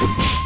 you